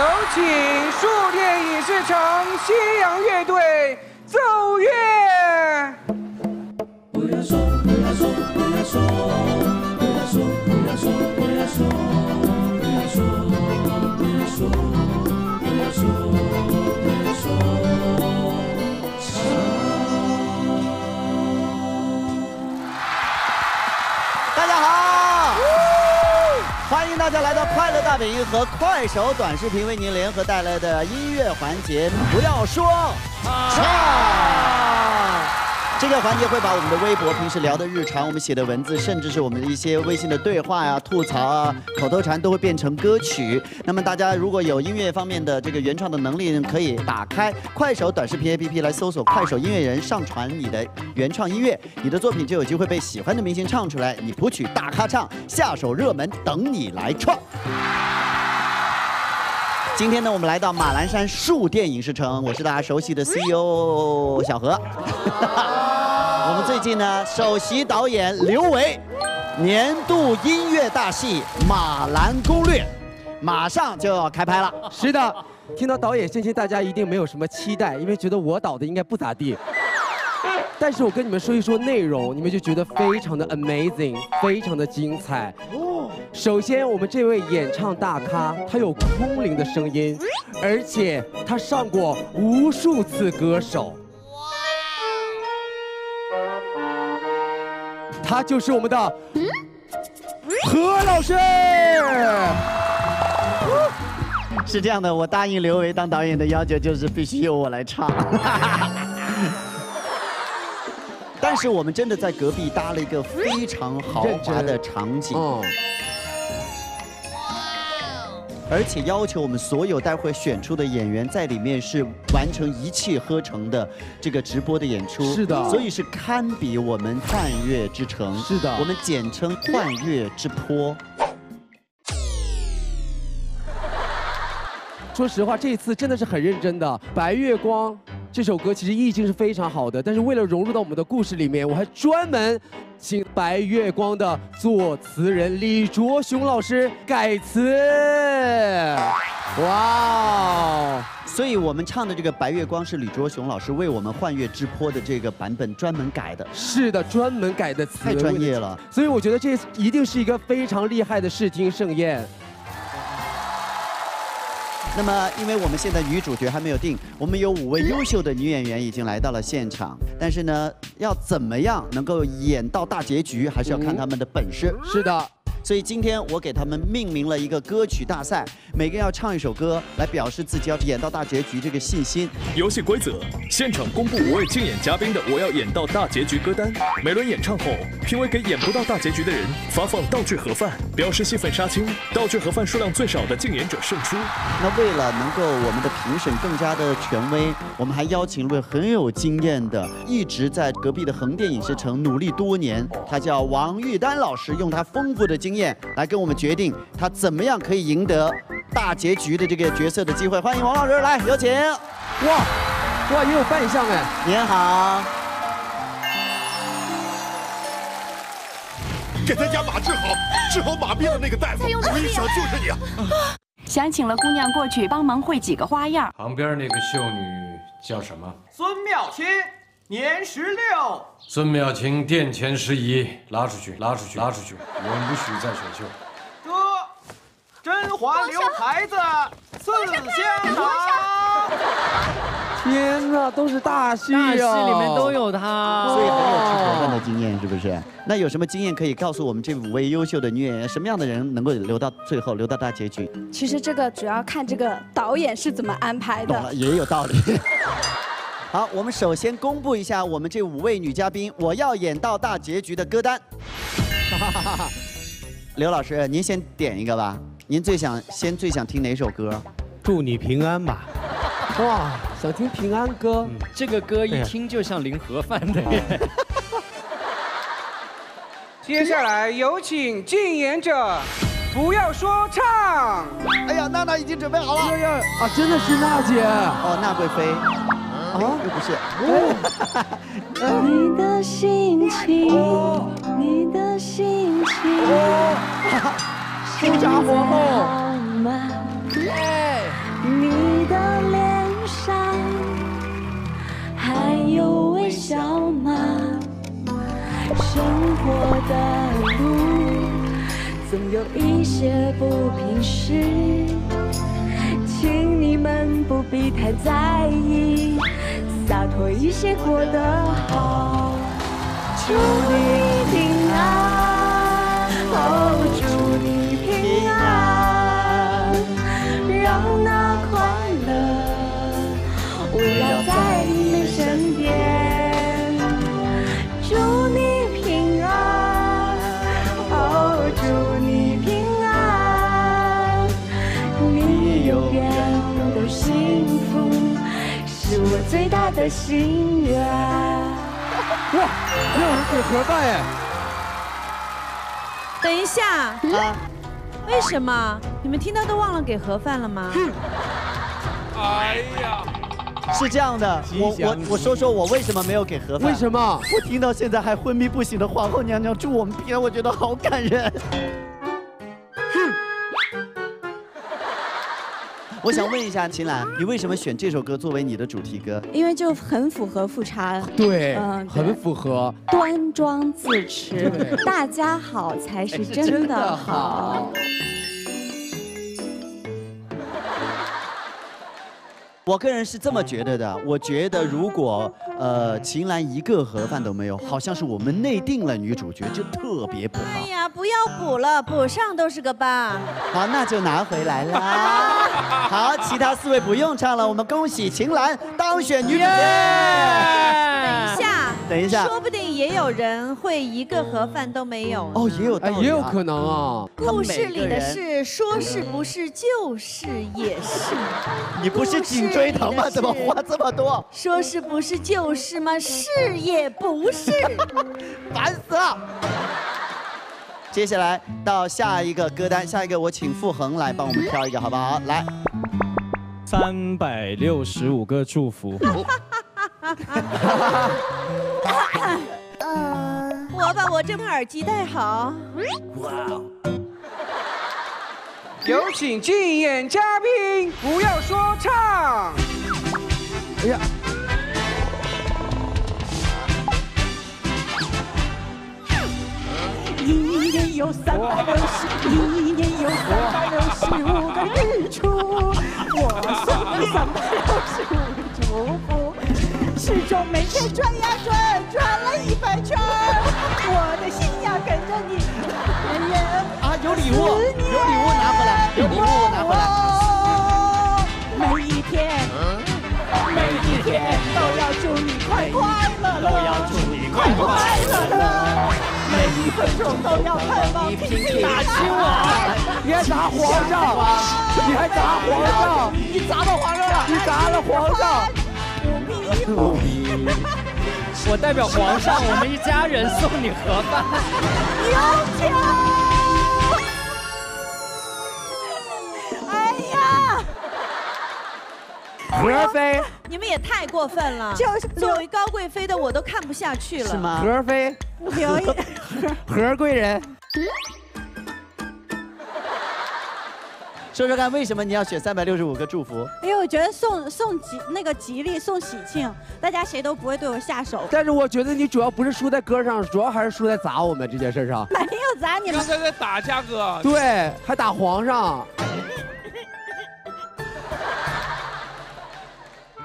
有请数电影视城夕阳乐队奏乐。不要说，不要说，不要说，接下来到快乐大本营和快手短视频为您联合带来的音乐环节。不要说唱。这个环节会把我们的微博、平时聊的日常、我们写的文字，甚至是我们的一些微信的对话呀、吐槽啊、口头禅，都会变成歌曲。那么大家如果有音乐方面的这个原创的能力，可以打开快手短视频 APP 来搜索“快手音乐人”，上传你的原创音乐，你的作品就有机会被喜欢的明星唱出来。你谱曲大咖唱，下手热门等你来创。今天呢，我们来到马栏山树电影视城，我是大家熟悉的 CEO 小何。最近呢，首席导演刘维，年度音乐大戏《马兰攻略》，马上就要开拍了。是的，听到导演信息，大家一定没有什么期待，因为觉得我导的应该不咋地。但是我跟你们说一说内容，你们就觉得非常的 amazing，非常的精彩。首先，我们这位演唱大咖，他有空灵的声音，而且他上过无数次歌手。他就是我们的何老师。是这样的，我答应刘维当导演的要求就是必须由我来唱。但是我们真的在隔壁搭了一个非常豪华的场景。而且要求我们所有待会选出的演员在里面是完成一气呵成的这个直播的演出，是的，所以是堪比我们幻乐之城，是的，我们简称幻乐之坡。说实话，这一次真的是很认真的，《白月光》这首歌其实意境是非常好的，但是为了融入到我们的故事里面，我还专门。请《白月光》的作词人李卓雄老师改词，哇哦！所以我们唱的这个《白月光》是李卓雄老师为我们《幻乐之坡》的这个版本专门改的。是的，专门改的词，太专业了。所以我觉得这一定是一个非常厉害的视听盛宴。那么，因为我们现在女主角还没有定，我们有五位优秀的女演员已经来到了现场，但是呢，要怎么样能够演到大结局，还是要看他们的本事。是的。所以今天我给他们命名了一个歌曲大赛，每个人要唱一首歌来表示自己要演到大结局这个信心。游戏规则：现场公布五位竞演嘉宾的我要演到大结局歌单。每轮演唱后，评委给演不到大结局的人发放道具盒饭，表示戏份杀青。道具盒饭数量最少的竞演者胜出。那为了能够我们的评审更加的权威，我们还邀请了位很有经验的，一直在隔壁的横店影视城努力多年，他叫王玉丹老师，用他丰富的经。经验来跟我们决定他怎么样可以赢得大结局的这个角色的机会。欢迎王老师来，有请。哇哇，也有扮相哎！您好，给他家马治好，治好马病的那个大夫，我一想就是你啊！想请了姑娘过去帮忙会几个花样。旁边那个秀女叫什么？孙妙清。年十六，孙淼晴殿前失仪，拉出去，拉出去，拉出去，永不许再选秀。哥，甄嬛留孩子，四香堂。天哪，都是大戏啊！大戏里面都有他，所以很有吃活饭的经验，是不是？那有什么经验可以告诉我们这五位优秀的女演员，什么样的人能够留到最后，留到大结局？其实这个主要看这个导演是怎么安排的。懂了，也有道理。好，我们首先公布一下我们这五位女嘉宾，我要演到大结局的歌单。刘老师，您先点一个吧。您最想先最想听哪首歌？祝你平安吧。哇，想听平安歌，这个歌一听就像零盒饭的。接下来有请竞演者，不要说唱。哎呀，娜娜已经准备好了。啊，真的是娜姐。哦，娜贵妃。啊，又不是。你的心情，你的心情。哦，苏家皇后。你的脸上还有微笑吗？生活的路总有一些不平事，请你们不必太在意。洒脱一些过得好。祝你平安，的心愿。哇，没有人给盒饭哎！等一下，为什么你们听到都忘了给盒饭了吗？哎呀，是这样的，我我我说说我为什么没有给盒饭？为什么？我听到现在还昏迷不醒的皇后娘娘祝我们平安，我觉得好感人。我想问一下秦岚，你为什么选这首歌作为你的主题歌？因为就很符合富察，对，嗯很符合。端庄自持，大家好才是真的好。我个人是这么觉得的，我觉得如果呃秦岚一个盒饭都没有，好像是我们内定了女主角，就特别不好哎。呀，不要补了，补上都是个疤。好，那就拿回来啦。好，其他四位不用唱了，我们恭喜秦岚当选女主角。等一下，说不定也有人会一个盒饭都没有。哦，也有道哎，理啊也有可能啊。故事里的事，说是不是就是也是。你不是颈椎疼吗？怎么话这么多？说是不是就是吗？是也不是。烦死了！接下来到下一个歌单，下一个我请傅恒来帮我们挑一个，好不好？来，三百六十五个祝福。我把我这副耳机戴好。哇哦有请竞演嘉宾，不要说唱。哎呀，一年有三百六十，一年有三百六十五个日出，我送你三百六十五个祝福。时钟每天转呀转，转了一百圈，我的心呀跟着你，年年啊，有礼物，有礼物拿回来，有礼物拿回来。来。每一天，每一天都要祝你快快乐乐，都要祝你快快乐乐。每一分钟都要盼望平平安安。你还砸皇上，你还砸皇上，你砸到皇上了，你砸了皇上。不必我代表皇上，我们一家人送你盒饭。有奖。哎呀，盒飞，你们也太过分了！就是作为高贵妃的我都看不下去了。是？吗？盒飞，有一盒贵人。说说看，为什么你要选三百六十五个祝福？因为我觉得送送吉那个吉利送喜庆，大家谁都不会对我下手。但是我觉得你主要不是输在歌上，主要还是输在砸我们这件事上。没有砸你们刚，才在打嘉哥，对，还打皇上。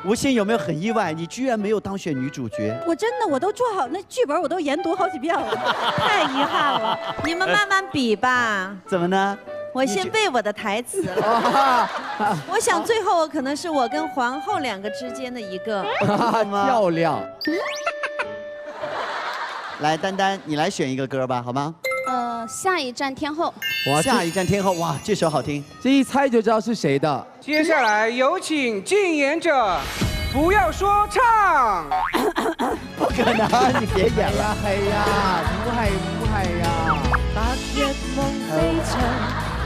吴昕有没有很意外？你居然没有当选女主角？我真的我都做好那剧本，我都研读好几遍了，太遗憾了。你们慢慢比吧，怎么呢？我先背我的台词。我想最后可能是我跟皇后两个之间的一个。漂亮。来，丹丹，你来选一个歌吧，好吗？呃，下一站天后，哇，下这一站天后，哇，这首好听。这一猜就知道是谁的。接下来有请竞演者，不要说唱。不可能，你别演了。哎呀，唔係唔係呀。白日夢飛翔，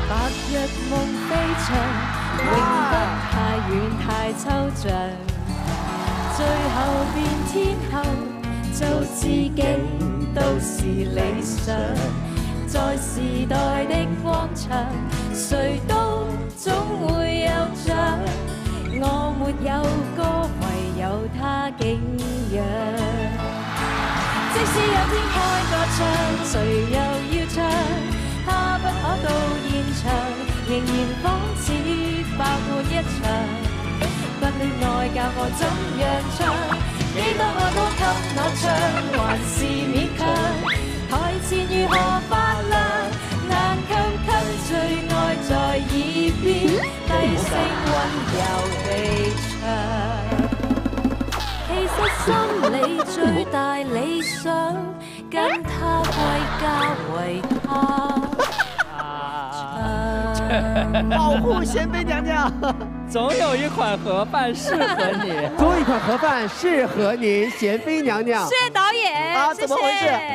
白日梦飞翔，永不太远太抽象。最后变天后，做自己都是理想。在时代的廣場，誰都总会有奖。我没有歌，唯有他景仰。即使有天开个唱，谁又要唱？他不可到，仍然仿似白活一场。不恋爱教我怎样唱，几多愛都给我唱，还是勉强。台前如何发亮？難扣扣最爱在耳边，低声温柔地唱。其实心里最大理想，跟他归家为 保护贤妃娘娘。总有一款盒饭适合你，总有一款盒饭适合您，贤妃娘娘。谢谢导演啊，怎么回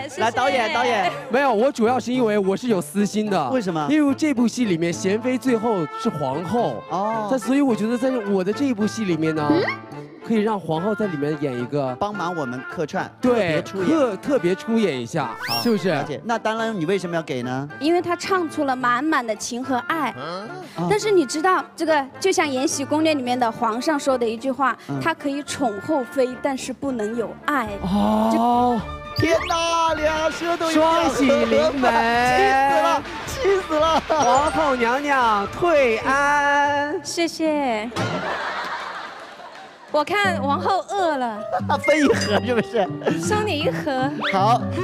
事？来，导演，导演，没有，我主要是因为我是有私心的。为什么？因为这部戏里面贤妃最后是皇后哦，但所以我觉得在我的这一部戏里面呢。可以让皇后在里面演一个帮忙我们客串，对，特別出演，特特別出演一下，是不是？了解。那当然，你为什么要给呢？因为她唱出了满满的情和爱。但是你知道，这个就像《延禧攻略》里面的皇上说的一句话，他可以宠后妃，但是不能有爱。哦，天哪，两舌都双喜临门，气死了，气死了！皇后娘娘退安，謝謝。我看王后饿了，分一盒是不是？送你一盒。好。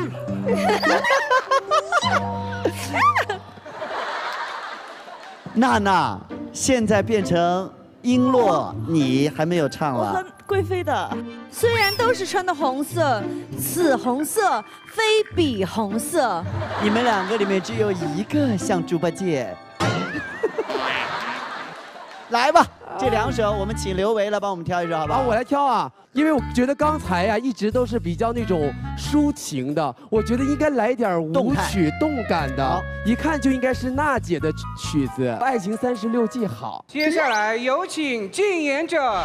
娜娜，现在变成璎珞，你还没有唱了。我和貴妃的，虽然都是穿的红色，此红色非彼红色。你们两个里面只有一个像猪八戒。来吧。這兩首我们请刘维来帮我们挑一首，好不好？啊，我来挑啊，因为我觉得刚才呀、啊、一直都是比较那种抒情的，我觉得应该来点舞曲动感的，一看就应该是娜姐的曲子《爱情三十六计》好。接下来有请竞演者，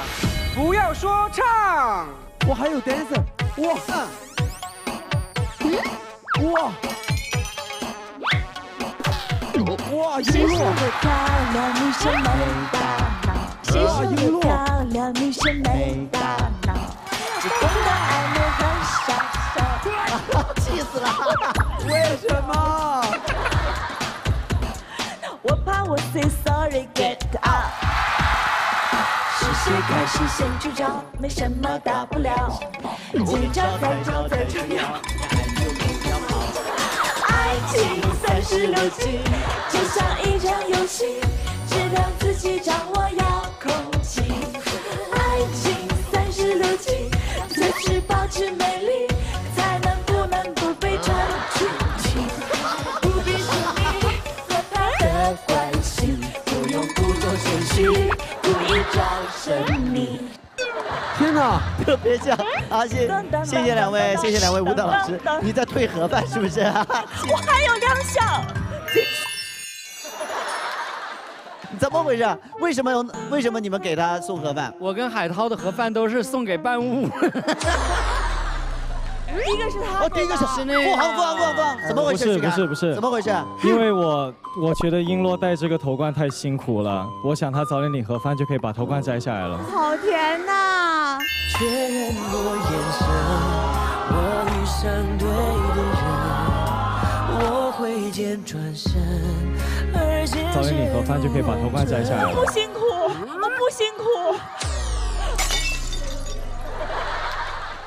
不要说唱。我还有 dancer，哇，哇，哇，一路。其實你漂亮，女生没大脑，只懂得曖昧和傻笑。气死了！为什么？我怕我 say sorry get out。是谁开始先出招？没什么大不了，見招拆招再重要。爱情三十六计，就像一场游戏，只讓自己掌握天哪，特别像啊！谢谢谢两位，谢谢两位舞蹈老师。你在退盒饭是不是？我还有两箱。怎么回事？为什麼有？為什么你们给他送盒饭？我跟海涛的盒饭都是送给伴舞。第一个是他，哦，第一个是是那個。不好不好不好不好，怎么回事？不是不是不是，怎么回事？因为我我觉得璎珞戴这个头冠太辛苦了，我想他早点领盒饭就可以把头冠摘下来了。好甜呐！确认过眼神，我遇上对的人，我揮劍轉身。早点领盒饭就可以把头冠摘下來。我不辛苦，我不辛苦。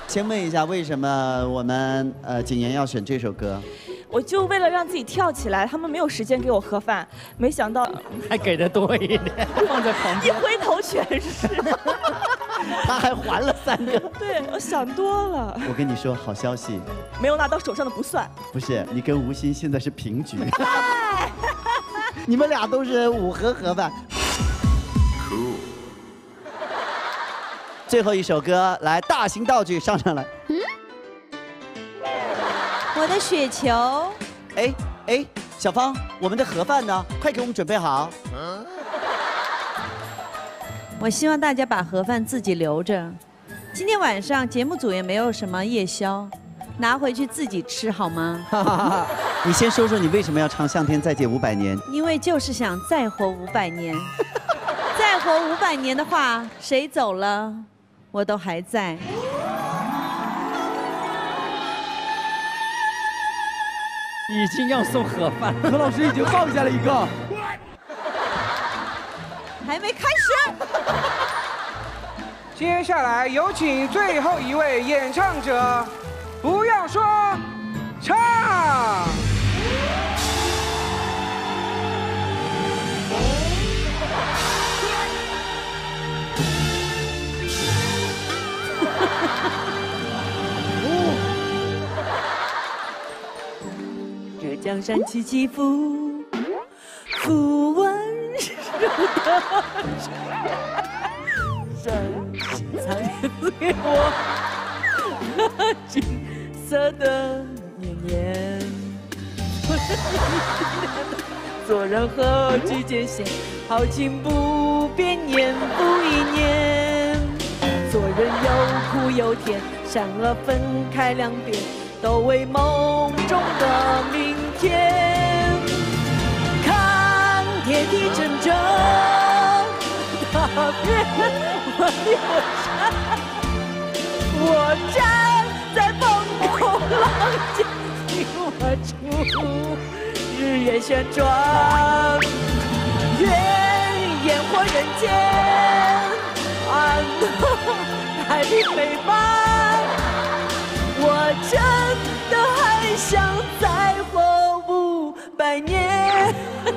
先问一下，为什么我们呃景言要选这首歌？我就为了让自己跳起来，他们没有时间给我盒饭，没想到 还给的多一点，放在旁边，一回头全是。他还还了三个，对，我想多了。我跟你说好消息，没有拿到手上的不算。不是，你跟吴昕现在是平局。你们俩都是五盒盒飯。最后一首歌，来大型道具上上来。嗯，我的雪球。哎哎，小芳，我们的盒饭呢？快给我们准备好。嗯。我希望大家把盒饭自己留着。今天晚上节目组也没有什么夜宵，拿回去自己吃好吗？你先说说你为什么要唱《向天再借五百年》？因为就是想再活五百年。再活五百年的话，谁走了？我都还在。已经要送盒饭，何老师已经放下了一个，还没开始。接下来有请最后一位演唱者，不要说，唱。江山起起伏，伏温柔的山，藏给我金色的年年。做人何惧艰险，豪情不变，年复一年。做人有苦有甜，善恶分开两边，都为梦中的明天。看天地铮铮，踏遍万有山。我站在风口浪尖，听我出日月旋转，愿烟火人间，安乐太平美满。我真的还想再活五百年，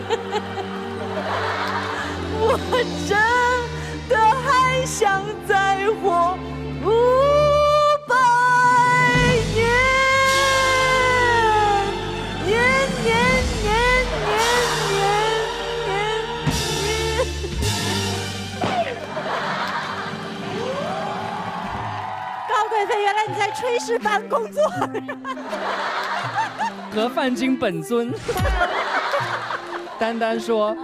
我真炊事班工作。盒饭精本尊。丹丹说，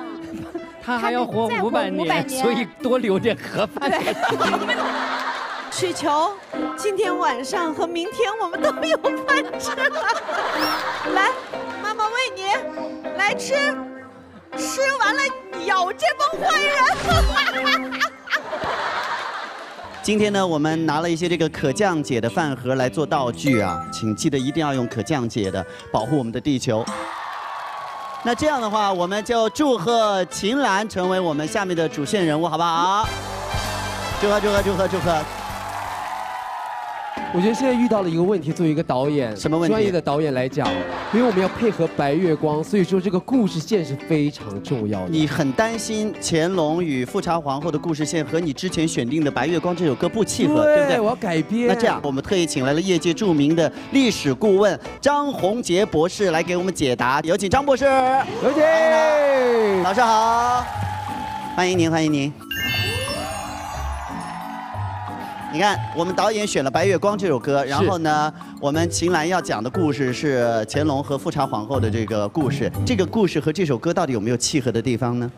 他还要活五百500年，年所以多留点盒饭。曲 球，今天晚上和明天我们都有饭吃了。来，妈妈喂你，来吃，吃完了咬这帮坏人。今天呢，我们拿了一些这个可降解的饭盒来做道具啊，请记得一定要用可降解的，保护我们的地球。那这样的话，我们就祝贺秦岚成为我们下面的主线人物，好不好？祝贺祝贺祝贺祝贺！我觉得现在遇到了一个问题，作为一个导演，什么问题专业的导演来讲，因为我们要配合白月光，所以说这个故事线是非常重要的。你很担心乾隆与富察皇后的故事线和你之前选定的《白月光》这首歌不契合，对不对？我要改编。那这样，我们特意请来了业界著名的历史顾问张宏杰博士来给我们解答。有请张博士，有请。老师好，欢迎您，欢迎您。你看，我们导演选了《白月光》这首歌，然后呢，我们秦岚要讲的故事是乾隆和富察皇后的这个故事。这个故事和这首歌到底有没有契合的地方呢？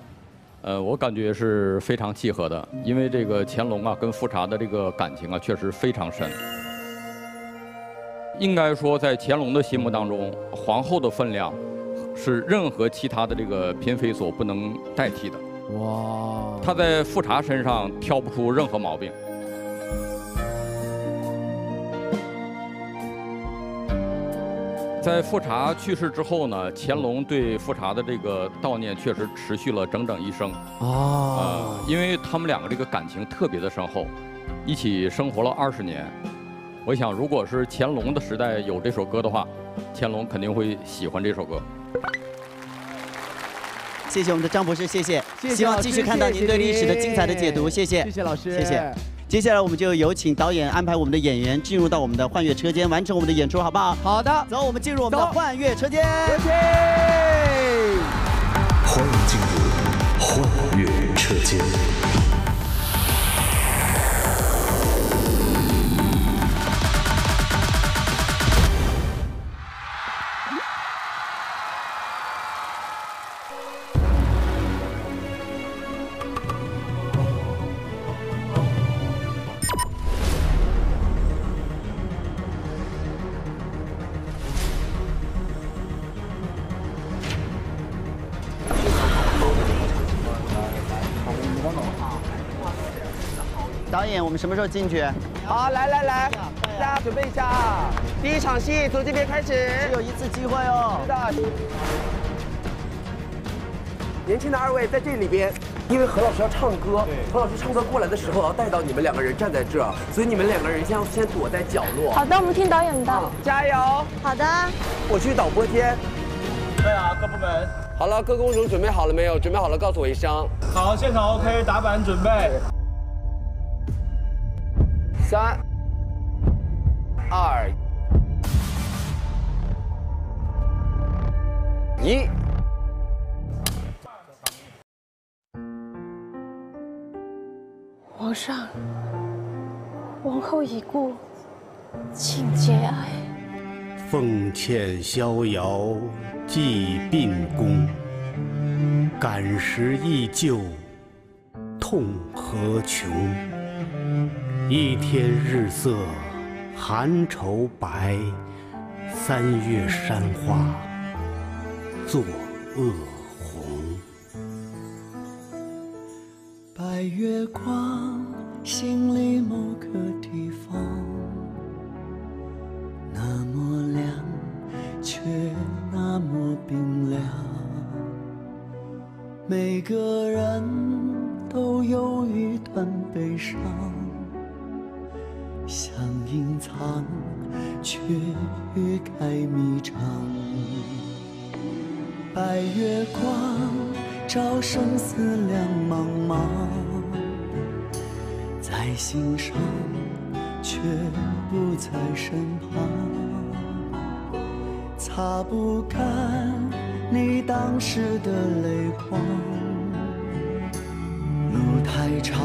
呃，我感觉是非常契合的，因为这个乾隆啊跟富察的这个感情啊确实非常深。应该说，在乾隆的心目当中，皇后的分量是任何其他的这个嫔妃所不能代替的。哇！他在富察身上挑不出任何毛病。在富察去世之后呢，乾隆对富察的这个悼念确实持续了整整一生。啊呃，因为他们两个这个感情特别的深厚，一起生活了二十年。我想，如果是乾隆的时代有这首歌的话，乾隆肯定会喜欢这首歌。谢谢我们的张博士，谢谢，谢谢希望继续看到您对历史的精彩的解读，谢谢，谢谢老师谢谢。接下来我们就有请导演安排我们的演员进入到我们的幻乐车间，完成我们的演出，好不好？好的，走，我们进入我们的幻乐车间。什么时候进去？好，来来来，大家准备一下啊！第一场戏从这边开始，只有一次机会哦。是的。年轻的二位在这里边，因为何老师要唱歌，何老师唱歌过来的时候要带到你们两个人站在这儿，所以你们两个人先要先躲在角落。好的，我们听导演的。加油！好的。我去导播间。对啊，各部门。好了，各公主准备好了没有？准备好了告诉我一声。好，现场 OK，打板准备。三、二、一。皇上，王后已故，请节哀。奉欠逍遥祭病宫，感时忆旧痛何穷。一天日色寒愁白，三月山花作恶红。白月光，心里某个地方，那么亮，却那么冰凉。每个人都有一段悲伤，隐藏，却欲盖弥彰。白月光。照生死两茫茫，在心上，却不在身旁，擦不干你当时的泪光。路太长，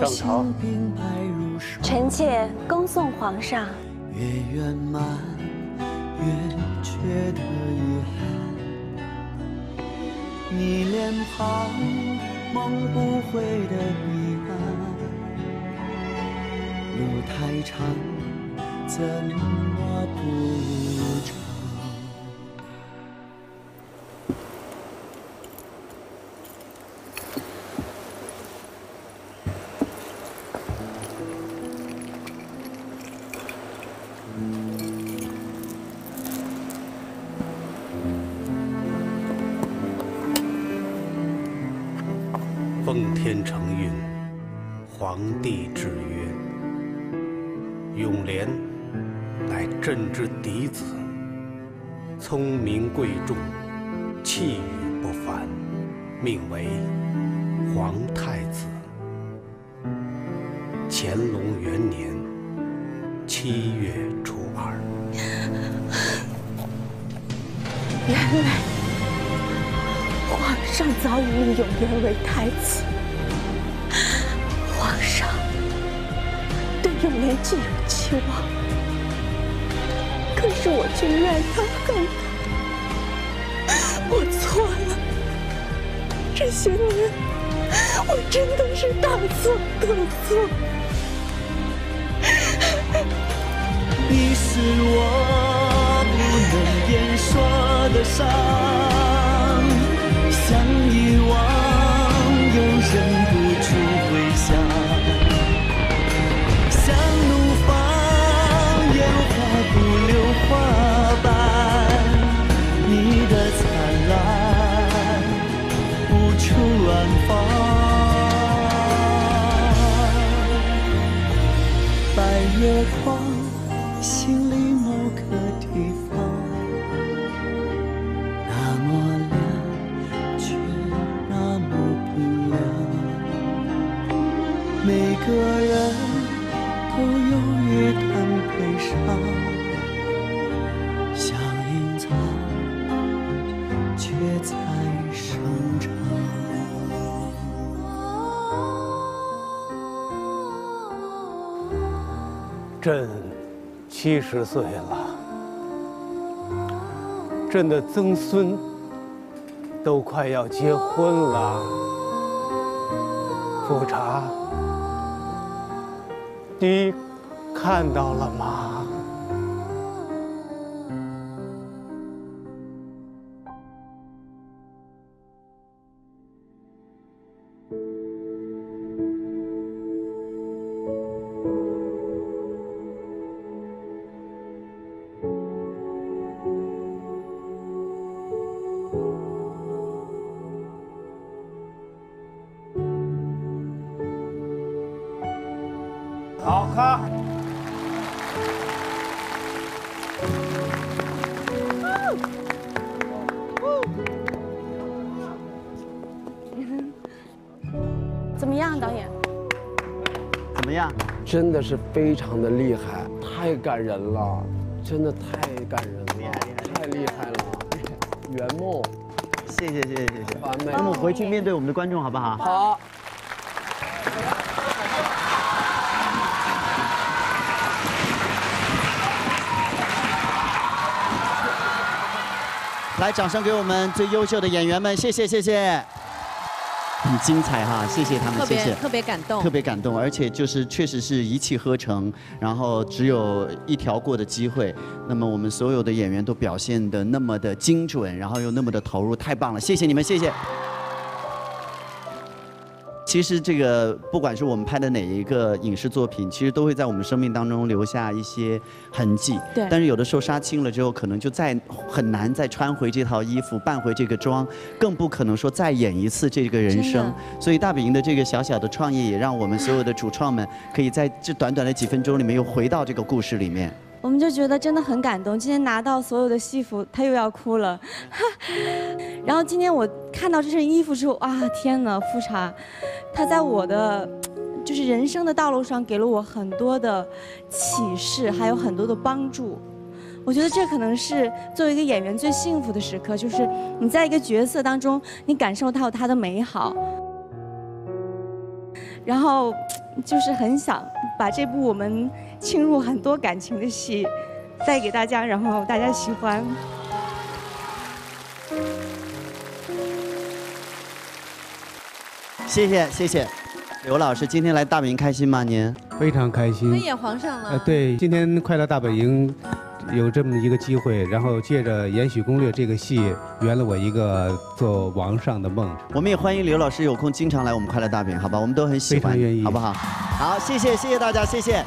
照心冰白如霜，臣妾恭送皇上。越圆满越觉得遗憾，你脸庞梦不回的彼岸，路太长，怎么不长？贵重，气宇不凡，命为皇太子。乾隆元年七月初二。原来皇上早已立永元为太子，皇上对永元寄有期望，可是我却怨他恨他，这些年我真的是大错特错。你是我不能言说的伤，想遗忘又忍不住回想，像怒放烟花不留花瓣，你的灿烂出远方。白月光。七十岁了，朕的曾孙都快要结婚了。富察，你看到了吗？真的是非常的厉害，太感人了，真的太感人了，厉害厉害，太厉害了，圆梦，谢谢谢谢谢谢。完美。那么回去面对我们的观众好不好？好。来，掌声给我们最优秀的演员们，谢谢谢谢，很精彩哈，谢谢他们，谢谢，特别感动，特别感动，而且就是确实是一气呵成，然后只有一条过的机会，那么我们所有的演员都表现的那么的精准，然后又那么的投入，太棒了，谢谢你们，谢谢。其实这个不管是我们拍的哪一个影视作品，其实都会在我们生命当中留下一些痕迹。对但是有的时候杀青了之后，可能就再很难再穿回这套衣服，扮回这个妆，更不可能说再演一次这个人生。所以大本营的这个小小的创意，也让我们所有的主创们可以在这短短的几分钟里面又回到这个故事里面。我们就觉得真的很感动。今天拿到所有的戏服，他又要哭了。然后今天我看到这身衣服之后，啊，天哪，富察，他在我的就是人生的道路上给了我很多的启示，还有很多的帮助。我觉得这可能是作为一个演员最幸福的时刻，就是你在一个角色当中，你感受到他的美好，然后就是很想把这部我们 倾入很多感情的戏带给大家，然后大家喜欢。谢谢谢谢，刘老师今天来大本营开心吗？您？非常开心。能演皇上了。呃，对，今天快乐大本营有这么一个机会，然后借着《延禧攻略》这个戏，圆了我一个做王上的梦。我们也欢迎刘老师有空经常来我们快乐大本营，好吧？我们都很喜欢，非常愿意好不好？好，谢谢谢谢大家，谢谢。